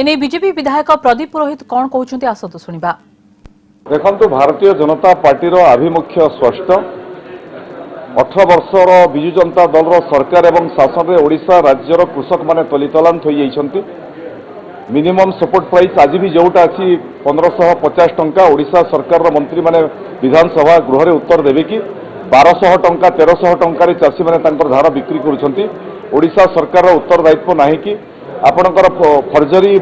ଏନେଇ ବିଜେପି ବିଧାୟକ ପ୍ରଦୀପ ପୁରୋହିତ କଣ କହୁଛନ୍ତି ଆସନ୍ତୁ ଶୁଣିବା ଦେଖନ୍ତୁ ଭାରତୀୟ ଜନତା ପାର୍ଟିର ଆଭିମୁଖ୍ୟ ସ୍ପଷ୍ଟ ଅଠର ବର୍ଷର ବିଜୁ ଜନତା ଦଳର ସରକାର ଏବଂ ଶାସନରେ ଓଡ଼ିଶା ରାଜ୍ୟର କୃଷକମାନେ ତଲିତଲାନ୍ତ ହୋଇଯାଇଛନ୍ତି ମିନିମମ୍ ସପୋର୍ଟ ପ୍ରାଇସ୍ ଆଜି ବି ଯେଉଁଟା ଅଛି ପନ୍ଦରଶହ ପଚାଶ ଟଙ୍କା ଓଡ଼ିଶା ସରକାରର ମନ୍ତ୍ରୀମାନେ ବିଧାନସଭା ଗୃହରେ ଉତ୍ତର ଦେବେ କି ବାରଶହ ଟଙ୍କା ତେରଶହ ଟଙ୍କାରେ ଚାଷୀମାନେ ତାଙ୍କର ଧାର ବିକ୍ରି କରୁଛନ୍ତି ଓଡ଼ିଶା ସରକାରର ଉତ୍ତରଦାୟିତ୍ୱ ନାହିଁ କି ଆପଣଙ୍କର ଫର୍ଜରୀ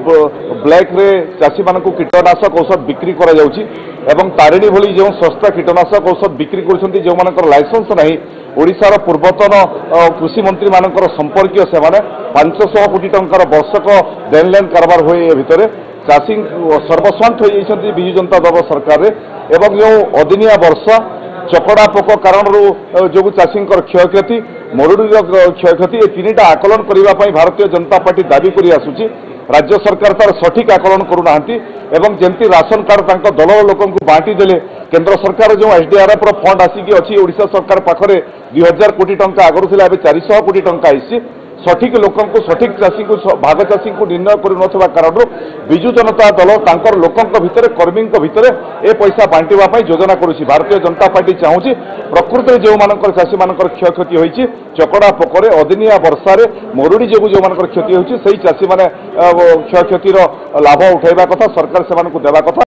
ବ୍ଲାକ୍ରେ ଚାଷୀମାନଙ୍କୁ କୀଟନାଶକ ଔଷଧ ବିକ୍ରି କରାଯାଉଛି ଏବଂ ତାରିଣୀ ଭଳି ଯେଉଁ ଶସ୍ତା କୀଟନାଶକ ଔଷଧ ବିକ୍ରି କରୁଛନ୍ତି ଯେଉଁମାନଙ୍କର ଲାଇସେନ୍ସ ନାହିଁ ଓଡ଼ିଶାର ପୂର୍ବତନ କୃଷିମନ୍ତ୍ରୀମାନଙ୍କର ସମ୍ପର୍କୀୟ ସେମାନେ ପାଞ୍ଚଶହ କୋଟି ଟଙ୍କାର ବର୍ଷକ ଦେନଲେନ୍ କାରବାର ହୁଏ ଏ ଭିତରେ ଚାଷୀ ସର୍ବସ୍ୱାନ୍ତ ହୋଇଯାଇଛନ୍ତି ବିଜୁ ଜନତା ଦଳ ସରକାରରେ ଏବଂ ଯେଉଁ ଅଦିନିଆ ବର୍ଷା ଚକଡ଼ା ପୋକ କାରଣରୁ ଯୋଗୁଁ ଚାଷୀଙ୍କର କ୍ଷୟକ୍ଷତି ମରୁଡ଼ିର କ୍ଷୟକ୍ଷତି ଏ ତିନିଟା ଆକଳନ କରିବା ପାଇଁ ଭାରତୀୟ ଜନତା ପାର୍ଟି ଦାବି କରି ଆସୁଛି ରାଜ୍ୟ ସରକାର ତାର ସଠିକ୍ ଆକଳନ କରୁନାହାନ୍ତି ଏବଂ ଯେମିତି ରାସନ କାର୍ଡ଼ ତାଙ୍କ ଦଳର ଲୋକଙ୍କୁ ବାଣ୍ଟି ଦେଲେ କେନ୍ଦ୍ର ସରକାର ଯେଉଁ ଏସ୍ଡିଆର୍ଏଫ୍ର ଫଣ୍ଡ ଆସିକି ଅଛି ଓଡ଼ିଶା ସରକାର ପାଖରେ ଦୁଇ ହଜାର କୋଟି ଟଙ୍କା ଆଗରୁ ଥିଲା ଏବେ ଚାରିଶହ କୋଟି ଟଙ୍କା ଆସିଛି সঠিক লোককে সঠিক চাষী ভাগ চাষী নির্ণয় করে নথিবা কারণর বিজু জনতা দল তাঁর লোকঙ্ ভিতরে কর্মী ভিতরে এ পয়সা বাঁটিবা যোজনা করুছি ভারতীয় জনতা পার্টি চাহুছি প্রকৃতরে যে চাষী ক্ষয়ক্ষতি হয়েছে চকড়া পোকরে অদিনিয়া বর্ষার মরুড়ি যোগ যে ক্ষতি হয়েছে সেই চাষী মানে ক্ষয়ক্ষতির লাভ উঠাইবা কথা সরকার সে দেওয়া কথা